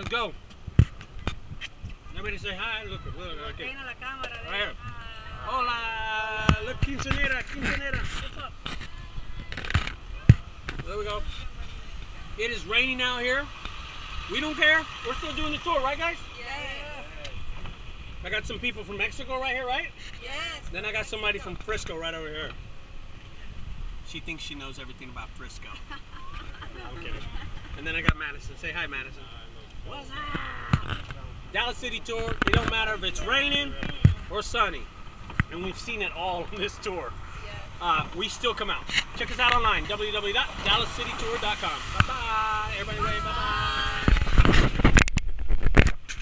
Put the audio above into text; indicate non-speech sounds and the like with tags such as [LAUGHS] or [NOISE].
let's go. Nobody say hi. Look, look, look. Okay. Ven a la cámara. ven. Right here. Hola. Look, quinceanera, quinceanera. What's up? There we go. It is raining out here. We don't care. We're still doing the tour, right, guys? Yes. I got some people from Mexico right here, right? Yes. Then I got somebody from Frisco right over here. She thinks she knows everything about Frisco. [LAUGHS] No, I'm kidding. And then I got Madison. Say hi, Madison. Dallas City Tour. It don't matter if it's raining or sunny. And we've seen it all on this tour. Uh, we still come out. Check us out online, www.dallascitytour.com. Bye-bye. Everybody wave. Bye-bye.